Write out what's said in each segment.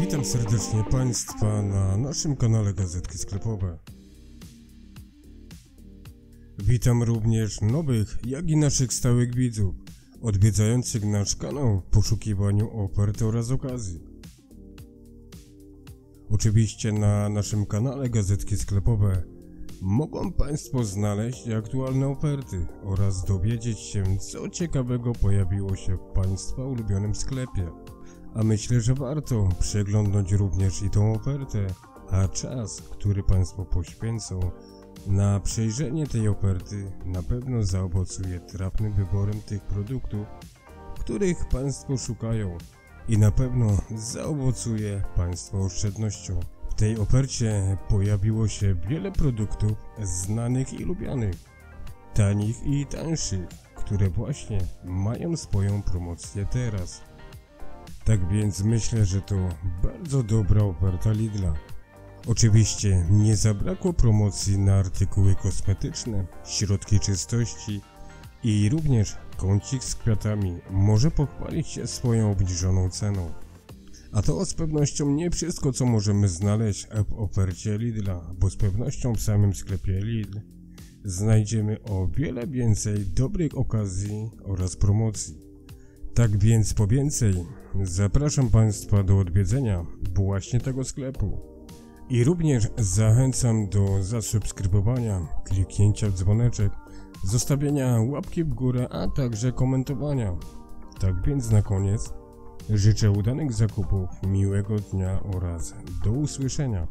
Witam serdecznie Państwa na naszym kanale Gazetki Sklepowe. Witam również nowych, jak i naszych stałych widzów, odwiedzających nasz kanał w poszukiwaniu ofert oraz okazji. Oczywiście na naszym kanale Gazetki Sklepowe mogą Państwo znaleźć aktualne oferty oraz dowiedzieć się, co ciekawego pojawiło się w Państwa ulubionym sklepie. A myślę, że warto przeglądnąć również i tą ofertę, a czas, który Państwo poświęcą na przejrzenie tej oferty na pewno zaowocuje trafnym wyborem tych produktów, których Państwo szukają i na pewno zaowocuje Państwo oszczędnością. W tej ofercie pojawiło się wiele produktów znanych i lubianych, tanich i tańszych, które właśnie mają swoją promocję teraz. Tak więc myślę, że to bardzo dobra oferta Lidla. Oczywiście nie zabrakło promocji na artykuły kosmetyczne, środki czystości i również kącik z kwiatami może pochwalić się swoją obniżoną ceną. A to z pewnością nie wszystko co możemy znaleźć w ofercie Lidla, bo z pewnością w samym sklepie Lidl znajdziemy o wiele więcej dobrych okazji oraz promocji. Tak więc po więcej zapraszam Państwa do odwiedzenia właśnie tego sklepu. I również zachęcam do zasubskrybowania, kliknięcia w dzwoneczek, zostawienia łapki w górę, a także komentowania. Tak więc na koniec życzę udanych zakupów, miłego dnia oraz do usłyszenia.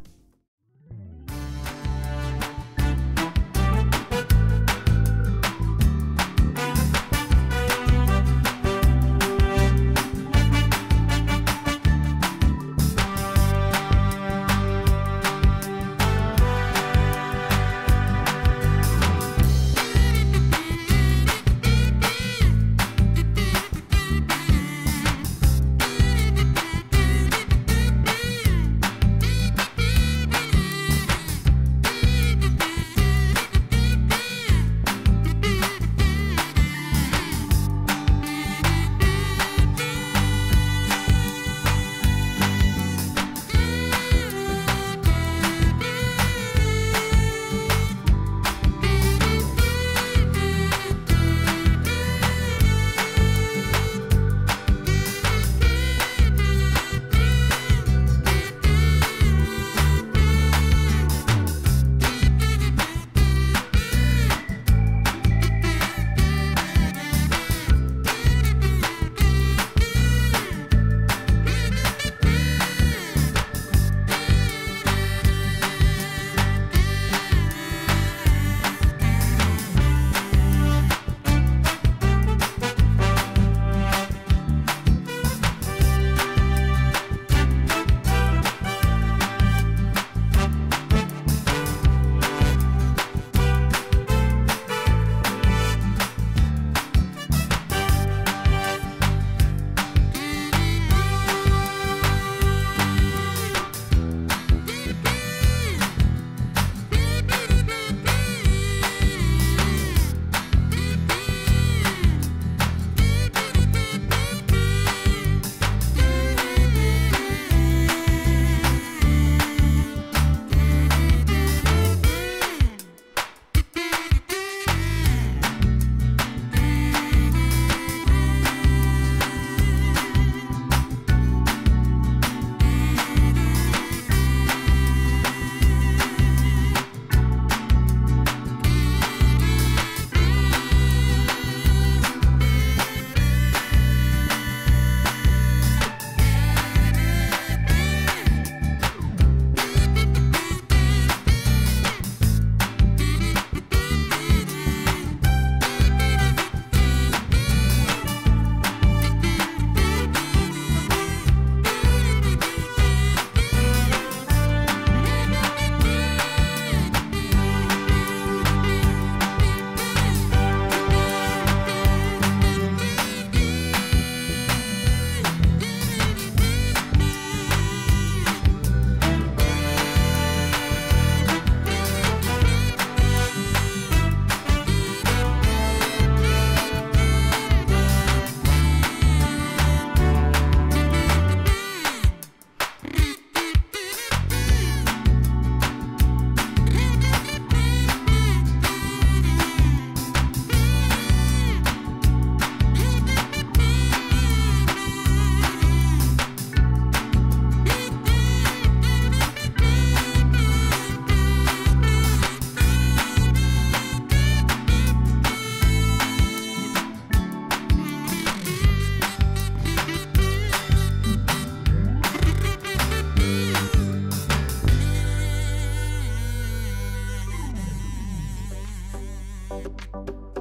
あ!